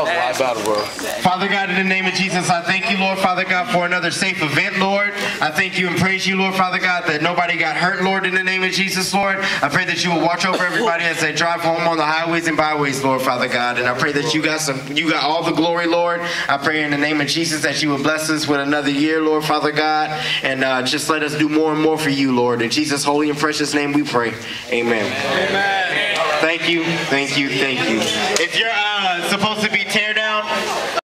was a live battle, bro. Father God, in the name of Jesus, I thank you, Lord, Father God, for another safe event, Lord. I thank you and praise you, Lord, Father God, that nobody got hurt, Lord, in the name of Jesus, Lord. I pray that you will watch over everybody as they drive home on the highways and byways, Lord, Father God. And I pray that you got some, you got all the glory, Lord. I pray in the name of Jesus that you will bless us with another year, Lord, Father God, and uh, just let us do more and more for you, Lord. In Jesus' holy and precious name, we pray. Amen. Amen. Thank you, thank you, thank you. If you're uh, supposed to be tear down,